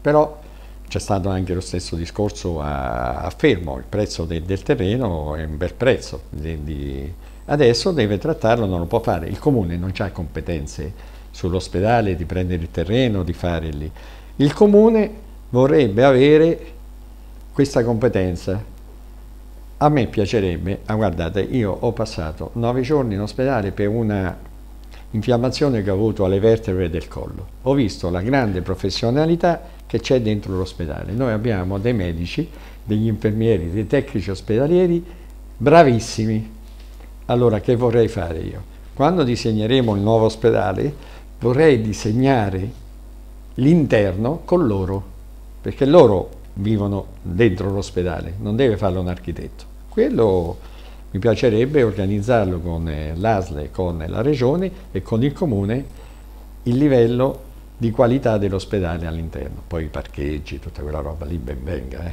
B: però c'è stato anche lo stesso discorso a, a Fermo, il prezzo de, del terreno è un bel prezzo, di, di, adesso deve trattarlo, non lo può fare, il comune non ha competenze sull'ospedale di prendere il terreno, di fare lì. Il comune vorrebbe avere questa competenza. A me piacerebbe, ah, guardate, io ho passato nove giorni in ospedale per una infiammazione che ho avuto alle vertebre del collo. Ho visto la grande professionalità che c'è dentro l'ospedale. Noi abbiamo dei medici, degli infermieri, dei tecnici ospedalieri bravissimi. Allora che vorrei fare io? Quando disegneremo il nuovo ospedale vorrei disegnare l'interno con loro, perché loro vivono dentro l'ospedale, non deve farlo un architetto. Quello mi piacerebbe organizzarlo con eh, l'ASLE, con la Regione e con il Comune il livello di qualità dell'ospedale all'interno. Poi i parcheggi, tutta quella roba lì ben venga. Eh.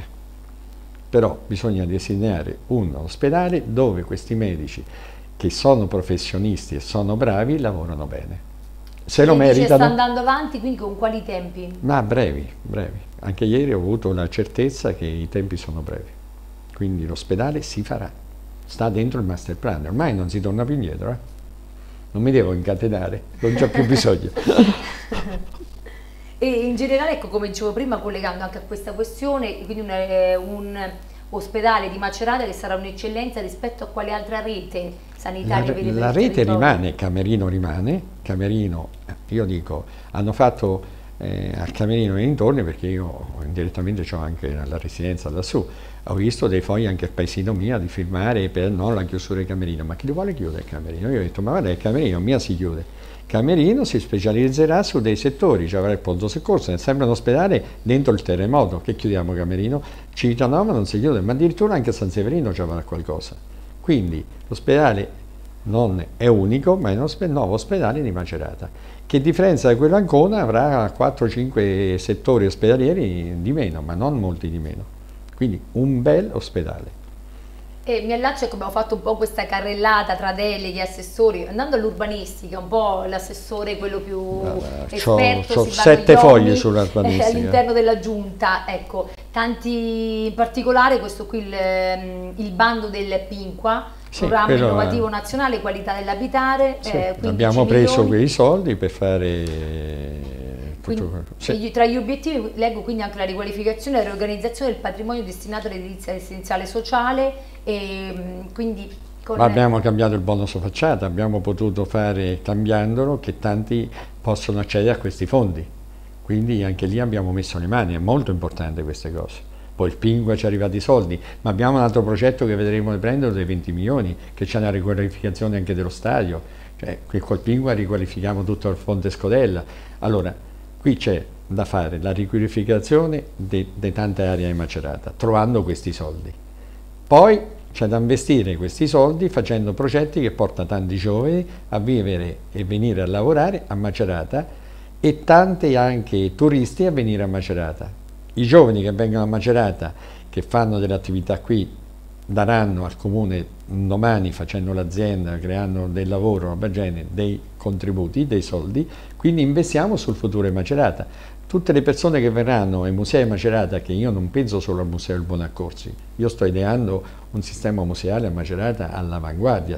B: Però bisogna disegnare un ospedale dove questi medici che sono professionisti e sono bravi lavorano bene.
A: Se lo meritano. sta andando avanti, quindi con quali tempi?
B: Ma brevi, brevi. Anche ieri ho avuto la certezza che i tempi sono brevi, quindi l'ospedale si farà, sta dentro il master plan, ormai non si torna più indietro, eh? non mi devo incatenare, non c'è più bisogno. [LAUGHS]
A: e in generale, ecco, come dicevo prima, collegando anche a questa questione, quindi un, eh, un ospedale di Macerata che sarà un'eccellenza rispetto a quale altra rete sanitaria
B: la, la rete rimane, Camerino rimane, Camerino, io dico, hanno fatto eh, al Camerino e intorni perché io indirettamente ho anche la residenza lassù ho visto dei fogli anche al paesino mio di firmare per non la chiusura del Camerino ma chi lo vuole chiudere il Camerino? io ho detto ma guarda il Camerino mia si chiude Camerino si specializzerà su dei settori, cioè avrà il pronto soccorso, sembra un ospedale dentro il terremoto, che chiudiamo Camerino? Ci dicono no ma non si chiude, ma addirittura anche San Severino ci avrà qualcosa. Quindi l'ospedale non è unico, ma è un nuovo ospedale di Macerata che a differenza di quello Ancona avrà 4-5 settori ospedalieri di meno, ma non molti di meno. Quindi un bel ospedale.
A: E mi allaccio come ho fatto un po' questa carrellata tra deleghi e assessori, andando all'urbanistica, un po' l'assessore quello più Vabbè, esperto,
B: ho sette fogli sull'urbanistica.
A: all'interno della giunta, ecco, tanti in particolare questo qui il, ehm, il bando del Pinqua, sì, programma innovativo nazionale qualità dell'abitare.
B: Sì, eh, abbiamo preso milioni. quei soldi per fare
A: quindi, sì. Tra gli obiettivi leggo quindi anche la riqualificazione e la riorganizzazione del patrimonio destinato all'edilizia residenziale sociale e mm, quindi
B: con... Abbiamo cambiato il bonus facciata, abbiamo potuto fare cambiandolo che tanti possono accedere a questi fondi, quindi anche lì abbiamo messo le mani, è molto importante queste cose poi il Pingua ci arrivati i soldi, ma abbiamo un altro progetto che vedremo di prendere dei 20 milioni, che c'è una riqualificazione anche dello stadio, cioè qui col Pingua riqualifichiamo tutto il Fonte Scodella. Allora, qui c'è da fare la riqualificazione di tante aree Macerata, trovando questi soldi. Poi c'è da investire questi soldi facendo progetti che portano tanti giovani a vivere e venire a lavorare a Macerata e tanti anche turisti a venire a Macerata i giovani che vengono a Macerata, che fanno delle attività qui, daranno al comune domani facendo l'azienda, creando del lavoro, dei contributi, dei soldi, quindi investiamo sul futuro di Macerata. Tutte le persone che verranno ai musei Macerata, che io non penso solo al Museo del Bonaccorsi, io sto ideando un sistema museale a Macerata all'avanguardia,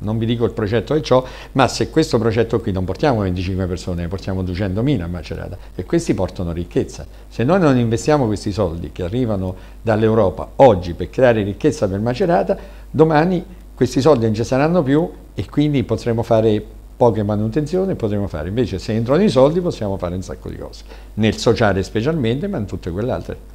B: non vi dico il progetto è ciò, ma se questo progetto qui non portiamo 25 persone, ne portiamo 200.000 a Macerata e questi portano ricchezza. Se noi non investiamo questi soldi che arrivano dall'Europa oggi per creare ricchezza per Macerata, domani questi soldi non ci saranno più e quindi potremo fare poche manutenzioni potremo fare, invece se entrano i soldi possiamo fare un sacco di cose, nel sociale specialmente, ma in tutte quelle altre.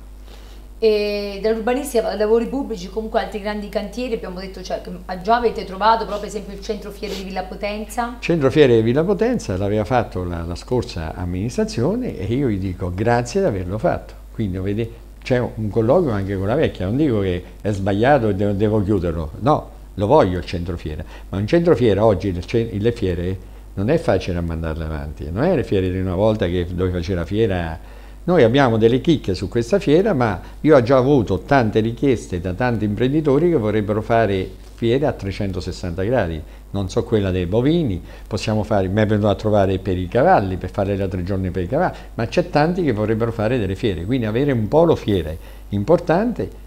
A: Dall'urbanistica, lavori pubblici, comunque altri grandi cantieri, abbiamo detto cioè, già avete trovato proprio esempio il centro fiere di Villa Potenza?
B: Centro fiere di Villa Potenza l'aveva fatto la, la, scorsa amministrazione e io gli dico grazie di averlo fatto. Quindi vede, c'è un colloquio anche con la vecchia, non dico che è sbagliato e devo, devo chiuderlo, no, lo voglio il centro fiera, ma un centro fiera oggi, le fiere, non è facile a mandarle avanti, non è le fiere di una volta che dove faceva la fiera noi abbiamo delle chicche su questa fiera, ma io ho già avuto tante richieste da tanti imprenditori che vorrebbero fare fiere a 360 gradi, non so quella dei bovini, possiamo fare, mi è venuto a trovare per i cavalli, per fare le tre giorni per i cavalli, ma c'è tanti che vorrebbero fare delle fiere, quindi avere un polo fiere importante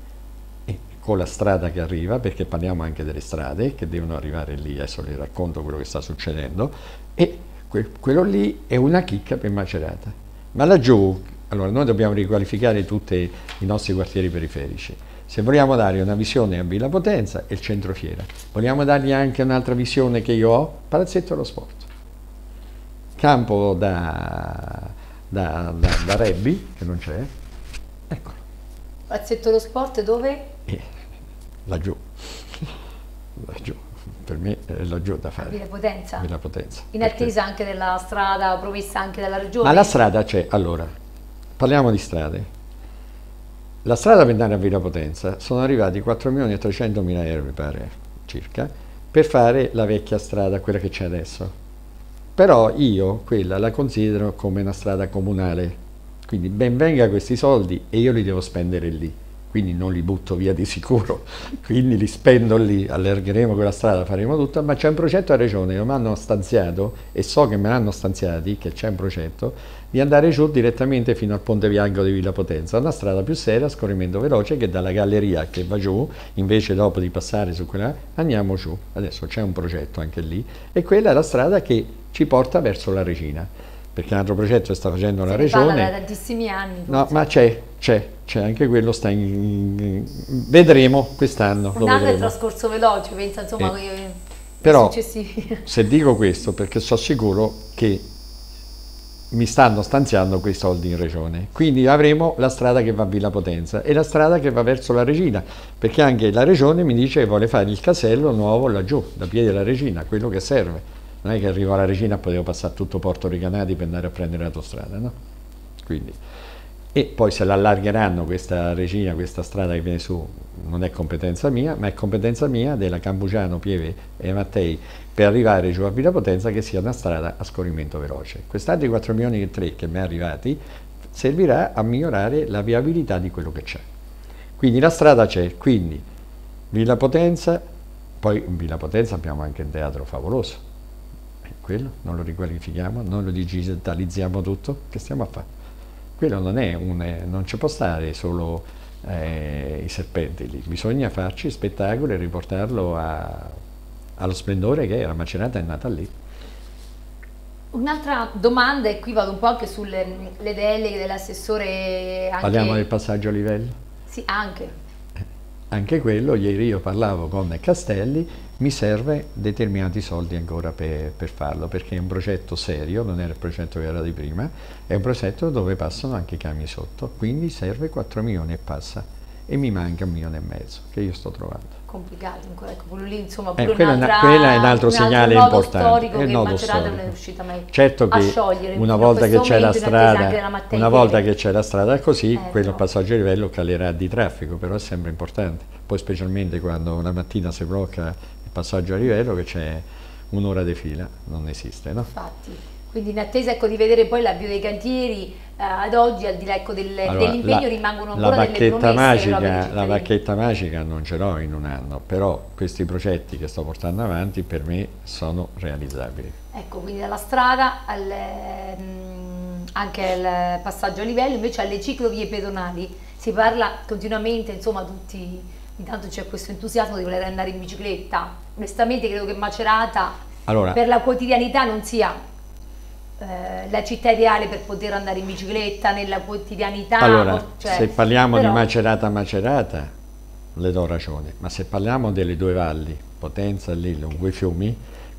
B: con la strada che arriva, perché parliamo anche delle strade che devono arrivare lì, adesso vi racconto quello che sta succedendo, e quello lì è una chicca per Macerata. Ma laggiù allora, noi dobbiamo riqualificare tutti i nostri quartieri periferici. Se vogliamo dare una visione a Villa Potenza è il centro fiera. Vogliamo dargli anche un'altra visione che io ho? Palazzetto dello Sport. Campo da, da, da, da Rebbi, che non c'è. Eccolo.
A: Palazzetto dello Sport dove?
B: Eh, laggiù. laggiù per me è laggiù da fare.
A: Villa Potenza?
B: Villa Potenza.
A: In attesa anche della strada promessa anche dalla regione?
B: Ma la strada c'è, allora, Parliamo di strade. La strada per andare a Villa Potenza sono arrivati 4 milioni e 300 mila euro, mi pare, circa, per fare la vecchia strada, quella che c'è adesso. Però io quella la considero come una strada comunale, quindi ben venga questi soldi e io li devo spendere lì quindi non li butto via di sicuro, quindi li spendo lì, allargheremo quella strada, faremo tutto, ma c'è un progetto a regione che mi hanno stanziato e so che me l'hanno stanziati, che c'è un progetto, di andare giù direttamente fino al Ponte Bianco di Villa Potenza, una strada più seria, scorrimento veloce, che dalla galleria che va giù, invece dopo di passare su quella, andiamo giù. Adesso c'è un progetto anche lì e quella è la strada che ci porta verso la Regina perché un altro progetto sta facendo
A: Se
B: la regione.
A: da tantissimi anni.
B: No, ma c'è, c'è, c'è, anche quello sta in, vedremo quest'anno.
A: Un anno è trascorso veloce, pensa insomma eh. che
B: Però [LAUGHS] se dico questo perché sono sicuro che mi stanno stanziando quei soldi in regione. Quindi avremo la strada che va a Villa Potenza e la strada che va verso la Regina, perché anche la regione mi dice che vuole fare il casello nuovo laggiù, da piedi della Regina, quello che serve non è che arrivo alla Regina e potevo passare tutto Porto Ricanati per andare a prendere l'autostrada, no? Quindi, e poi se l'allargheranno questa Regina, questa strada che viene su, non è competenza mia, ma è competenza mia della Campuciano, Pieve e Mattei per arrivare giù a Villa Potenza che sia una strada a scorrimento veloce. Quest'altri 4 milioni e 3 che mi è arrivati servirà a migliorare la viabilità di quello che c'è. Quindi la strada c'è, quindi Villa Potenza, poi in Villa Potenza abbiamo anche un teatro favoloso, quello, non lo riqualifichiamo, non lo digitalizziamo tutto, che stiamo a fare? Quello non è un, eh, non ci può stare solo eh, i serpenti lì, bisogna farci spettacolo e riportarlo a, allo splendore che era, Macerata è nata lì.
A: Un'altra domanda, e qui vado un po' anche sulle deleghe dell'assessore.
B: Parliamo del passaggio a livello?
A: Sì, anche.
B: Anche quello, ieri io parlavo con Castelli, mi serve determinati soldi ancora per, per, farlo, perché è un progetto serio, non era il progetto che era di prima, è un progetto dove passano anche i camion sotto, quindi serve 4 milioni e passa, e mi manca un milione e mezzo, che io sto trovando.
A: Complicato, ancora, ecco, quello lì insomma
B: eh, quella, una, quella è un altro un segnale
A: altro
B: importante.
A: È il nodo storico. non è riuscita mai
B: certo che
A: sciogliere,
B: una volta che c'è la strada, una volta che c'è la strada così, eh, quello no. passaggio a livello calerà di traffico, però è sempre importante. Poi specialmente quando la mattina si blocca passaggio a livello che c'è un'ora di fila, non esiste, no?
A: Infatti. Quindi in attesa ecco, di vedere poi l'avvio dei cantieri, eh, ad oggi al di là ecco, del, allora, dell'impegno rimangono ancora
B: la
A: delle promesse.
B: Magica, la bacchetta magica non ce l'ho in un anno, però questi progetti che sto portando avanti per me sono realizzabili.
A: Ecco, quindi dalla strada al, mh, mm, anche al passaggio a livello, invece alle ciclovie pedonali si parla continuamente, insomma tutti, intanto c'è questo entusiasmo di voler andare in bicicletta. Onestamente credo che Macerata allora, per la quotidianità non sia eh, la città ideale per poter andare in bicicletta nella quotidianità.
B: Allora, cioè, se parliamo però... di Macerata Macerata, le do ragione, ma se parliamo delle due valli, Potenza e lì lungo i fiumi,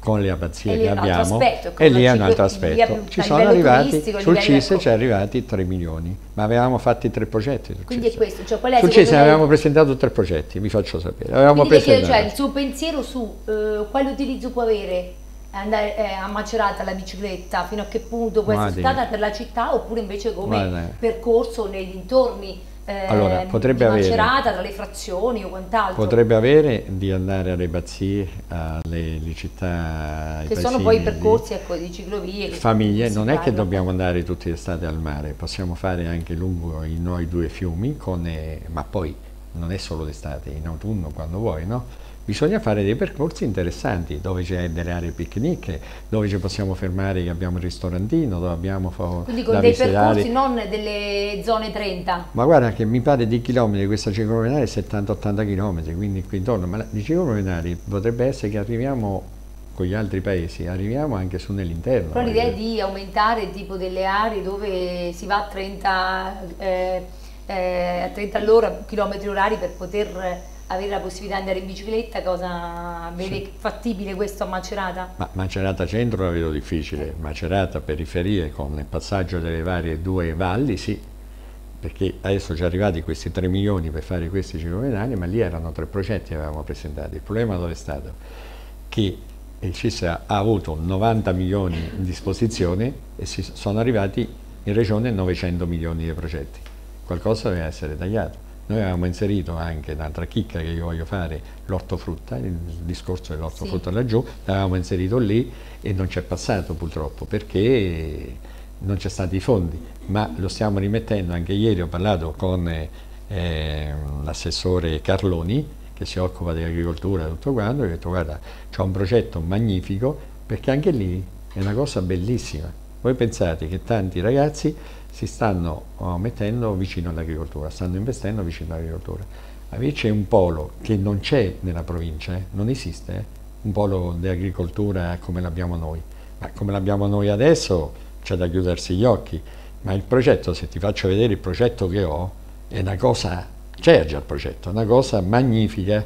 B: con le abbazie che abbiamo aspetto, e lì è un altro aspetto. Ci sono arrivati, sul CISE ci è arrivati 3 milioni, ma avevamo fatti tre progetti.
A: Quindi è questo, cioè qual è
B: sul CISE avevamo presentato tre progetti, vi faccio sapere. Avevamo
A: Quindi presentato. Cioè, il suo pensiero su uh, quale utilizzo può avere andare eh, a Macerata la bicicletta, fino a che punto può essere stata per la città oppure invece come Guarda. percorso nei dintorni eh, allora, potrebbe avere, Macerata, tra le frazioni o quant'altro.
B: Potrebbe avere di andare alle Bazzie, alle, alle città,
A: che sono poi i percorsi ecco, di ciclovie.
B: Famiglie, non è che dobbiamo andare tutte le estate al mare, possiamo fare anche lungo i noi due fiumi, con, eh, ma poi non è solo l'estate, in autunno quando vuoi, no? Bisogna fare dei percorsi interessanti dove c'è delle aree picnic, dove ci possiamo fermare che abbiamo il ristorantino, dove abbiamo
A: Quindi con dei percorsi non delle zone 30.
B: Ma guarda che mi pare di chilometri questa ciclovenale è 70-80 km, quindi qui intorno, ma di ciclovenali potrebbe essere che arriviamo con gli altri paesi, arriviamo anche su nell'interno.
A: Però l'idea è di aumentare tipo delle aree dove si va a 30, eh, eh, a 30 all'ora, chilometri orari per poter avere la possibilità di andare in bicicletta, cosa vede sì. fattibile questo a Macerata?
B: Ma Macerata centro la vedo difficile, Macerata periferie con il passaggio delle varie due valli sì, perché adesso ci arrivati questi 3 milioni per fare questi ciclovenali, ma lì erano tre progetti che avevamo presentato. Il problema dove è stato? Che il CIS ha avuto 90 milioni in disposizione e sono arrivati in regione 900 milioni di progetti. Qualcosa deve essere tagliato. Noi avevamo inserito anche un'altra chicca che io voglio fare, l'ortofrutta, il discorso dell'ortofrutta sì. laggiù, l'avevamo inserito lì e non c'è passato purtroppo perché non c'è stati i fondi, ma lo stiamo rimettendo, anche ieri ho parlato con eh, l'assessore Carloni che si occupa di agricoltura e tutto quanto, e ho detto guarda c'è un progetto magnifico perché anche lì è una cosa bellissima. Voi pensate che tanti ragazzi si stanno oh, mettendo vicino all'agricoltura, stanno investendo vicino all'agricoltura. C'è un polo che non c'è nella provincia, eh? non esiste, eh? un polo di agricoltura come l'abbiamo noi. Ma come l'abbiamo noi adesso c'è da chiudersi gli occhi, ma il progetto, se ti faccio vedere il progetto che ho, è una cosa, c'è già il progetto, è una cosa magnifica.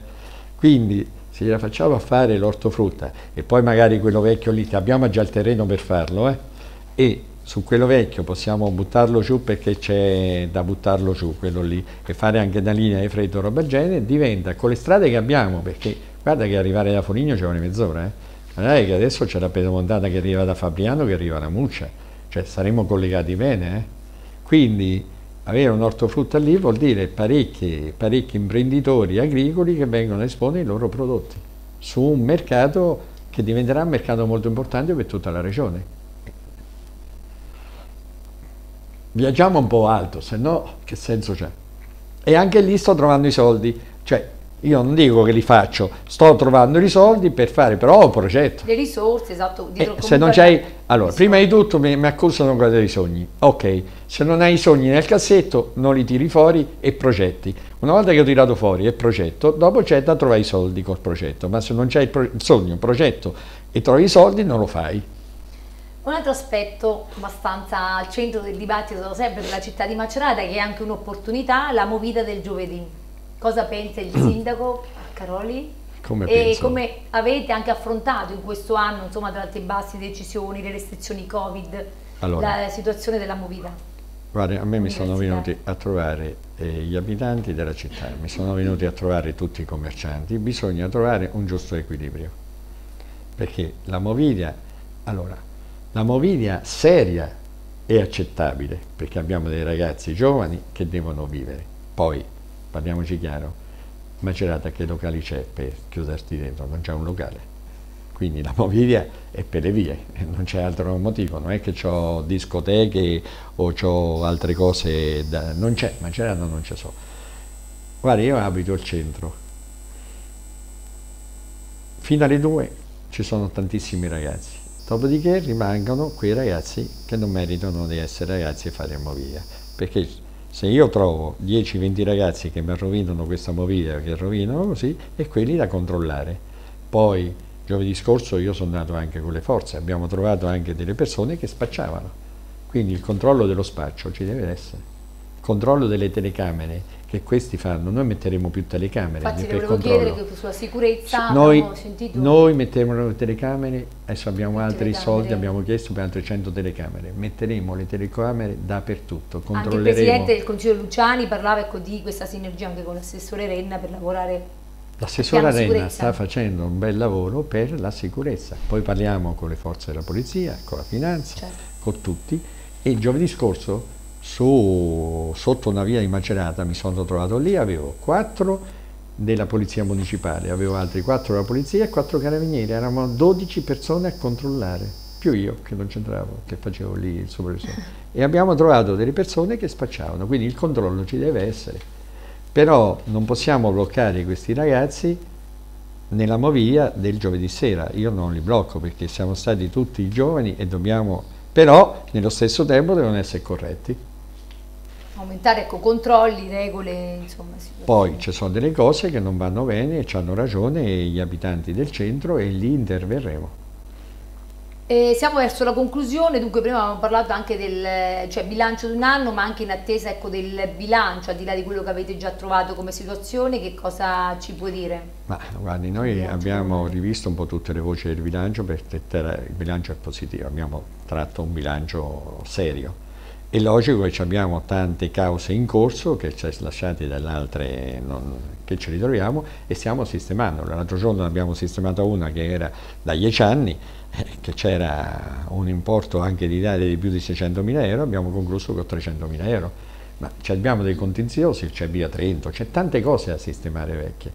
B: Quindi se gliela facciamo a fare l'ortofrutta e poi magari quello vecchio lì, abbiamo già il terreno per farlo, eh? E su quello vecchio possiamo buttarlo giù perché c'è da buttarlo giù quello lì e fare anche una linea di freddo roba genere diventa con le strade che abbiamo perché guarda che arrivare da Foligno ci vuole mezz'ora eh? guardate che adesso c'è la pedomontata che arriva da Fabriano che arriva da Muccia cioè saremo collegati bene eh? quindi avere un ortofrutta lì vuol dire parecchi, parecchi imprenditori agricoli che vengono a esporre i loro prodotti su un mercato che diventerà un mercato molto importante per tutta la regione viaggiamo un po' alto, se no che senso c'è? E anche lì sto trovando i soldi, cioè io non dico che li faccio, sto trovando i soldi per fare però un progetto.
A: Le risorse, esatto.
B: Eh, se non c'hai, allora, prima di tutto mi, mi accusano quello dei sogni. Ok, se non hai i sogni nel cassetto, non li tiri fuori e progetti. Una volta che ho tirato fuori il progetto, dopo c'è da trovare i soldi col progetto, ma se non c'hai il, pro il sogno, il progetto e trovi i soldi, non lo fai.
A: Un altro aspetto abbastanza al centro del dibattito sempre per la città di Macerata, che è anche un'opportunità, la movida del giovedì. Cosa pensa il [CLEARS THROAT] sindaco Caroli?
B: Come
A: e penso? come avete anche affrontato in questo anno, insomma, tra alti e bassi decisioni, le restrizioni Covid, allora, la situazione della movida?
B: Guarda, a me mi sono venuti a trovare eh, gli abitanti della città, mi sono venuti a trovare tutti i commercianti, bisogna trovare un giusto equilibrio, perché la movida, allora, la movilia seria è accettabile perché abbiamo dei ragazzi giovani che devono vivere. Poi, parliamoci chiaro, Macerata che locali c'è per chiuderti dentro? Non c'è un locale. Quindi la movilia è per le vie, non c'è altro motivo, non è che ho discoteche o ho altre cose, da, non c'è, Macerata non c'è so. Guarda, io abito al centro, fino alle due ci sono tantissimi ragazzi, Dopodiché rimangono quei ragazzi che non meritano di essere ragazzi e fare movida. Perché se io trovo 10-20 ragazzi che mi rovinano questa movida, che rovinano così, è quelli da controllare. Poi giovedì scorso io sono andato anche con le forze, abbiamo trovato anche delle persone che spacciavano. Quindi il controllo dello spaccio ci deve essere. controllo delle telecamere che questi fanno, noi metteremo più telecamere
A: Infatti
B: per
A: volevo chiedere che sulla sicurezza
B: noi, noi metteremo le telecamere, adesso abbiamo le altri soldi, abbiamo chiesto per altre 100 telecamere, metteremo le telecamere dappertutto, controlleremo.
A: Anche il Presidente del Consiglio Luciani parlava ecco, di questa sinergia anche con l'assessore Renna per lavorare
B: L'assessore Renna sta facendo un bel lavoro per la sicurezza, poi parliamo con le forze della polizia, con la finanza, certo. con tutti. E giovedì scorso su, sotto una via di Macerata mi sono trovato lì, avevo quattro della polizia municipale, avevo altri quattro della polizia e quattro carabinieri, eravamo 12 persone a controllare, più io che non c'entravo, che facevo lì il supervisore. [LAUGHS] E abbiamo trovato delle persone che spacciavano, quindi il controllo ci deve essere. Però non possiamo bloccare questi ragazzi nella movia del giovedì sera, io non li blocco perché siamo stati tutti giovani e dobbiamo, però nello stesso tempo devono essere corretti
A: aumentare ecco, controlli, regole, insomma.
B: Poi ci sono delle cose che non vanno bene e ci hanno ragione gli abitanti del centro e lì interverremo.
A: E siamo verso la conclusione, dunque prima abbiamo parlato anche del cioè, bilancio di un anno, ma anche in attesa ecco, del bilancio, al di là di quello che avete già trovato come situazione, che cosa ci può dire?
B: Ma guardi, noi abbiamo rivisto un po' tutte le voci del bilancio perché il bilancio è positivo, abbiamo tratto un bilancio serio è logico che abbiamo tante cause in corso che ci lasciate dall'altre che ci ritroviamo e stiamo sistemando. L'altro giorno abbiamo sistemata una che era da 10 anni, eh, che c'era un importo anche di dare di più di 600 mila euro, abbiamo concluso con 300 mila euro. Ma abbiamo dei contenziosi, c'è via Trento, c'è tante cose da sistemare vecchie.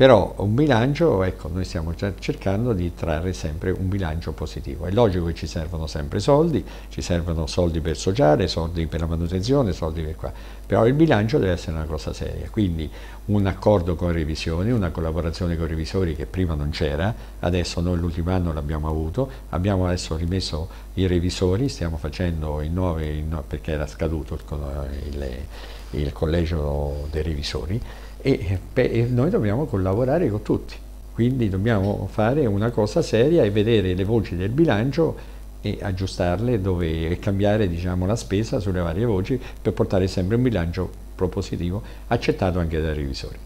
B: Però un bilancio, ecco, noi stiamo cercando di trarre sempre un bilancio positivo. È logico che ci servono sempre soldi, ci servono soldi per sociale, soldi per la manutenzione, soldi per qua. Però il bilancio deve essere una cosa seria. Quindi un accordo con revisioni, una collaborazione con revisori che prima non c'era, adesso noi l'ultimo anno l'abbiamo avuto, abbiamo adesso rimesso i revisori, stiamo facendo i nuovi, perché era scaduto il, il, il collegio dei revisori, e, e noi dobbiamo collaborare con tutti, quindi dobbiamo fare una cosa seria e vedere le voci del bilancio e aggiustarle dove, e cambiare diciamo, la spesa sulle varie voci per portare sempre un bilancio propositivo accettato anche dai revisori.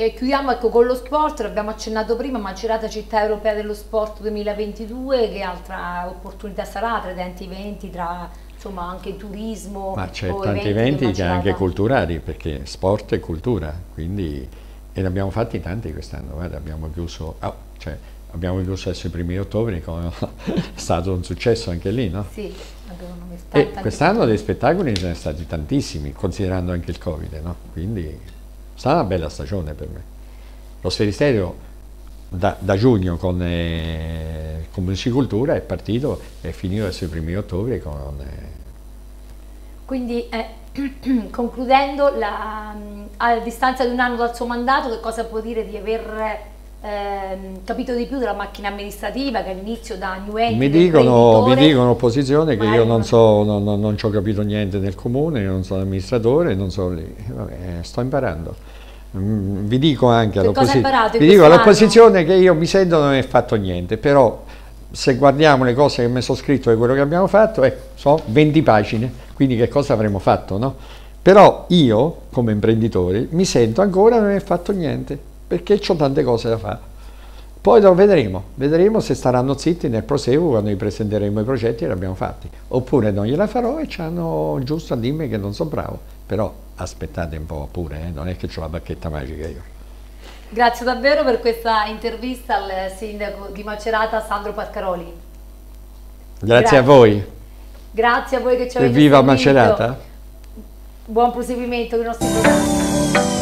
A: E chiudiamo ecco, con lo sport, l'abbiamo accennato prima, Macerata Città Europea dello Sport 2022, che altra opportunità sarà tra tanti eventi, tra insomma anche turismo.
B: Ma c'è tanti eventi, eventi anche culturali, perché sport è cultura, quindi e ne abbiamo fatti tanti quest'anno, guarda, abbiamo chiuso, oh, cioè, abbiamo chiuso adesso i primi ottobre, [LAUGHS] è stato un successo anche lì, no?
A: Sì,
B: e quest'anno dei spettacoli ce ne sono stati tantissimi, considerando anche il Covid, no? Quindi è stata una bella stagione per me. Lo Sferisterio da, da, giugno con, eh, con Musicicultura è partito e finito adesso i primi ottobre con... Eh.
A: Quindi eh, [CLEARS THROAT] concludendo, la, a distanza di un anno dal suo mandato, che cosa può dire di aver ehm, capito di più della macchina amministrativa che all'inizio da new entry
B: mi dicono, mi dicono opposizione che io non so, non, non, non ci ho capito niente nel comune, non sono amministratore, non so lì, Vabbè, sto imparando. Vi dico anche all'opposizione che io mi sento non è fatto niente, però se guardiamo le cose che mi sono scritto e quello che abbiamo fatto, eh, sono 20 pagine, quindi che cosa avremmo fatto, no? Però io, come imprenditore, mi sento ancora non è fatto niente, perché ho tante cose da fare. Poi lo vedremo, vedremo se staranno zitti nel proseguo quando gli presenteremo i progetti e li abbiamo fatti. Oppure non gliela farò e ci hanno giusto a dirmi che non sono bravo. Però aspettate un po' pure, eh? non è che ho la bacchetta magica io.
A: Grazie davvero per questa intervista al sindaco di Macerata Sandro Pascaroli.
B: Grazie, Grazie. a voi.
A: Grazie a voi che ci avete
B: Evviva Macerata.
A: Buon proseguimento con i nostri programmi.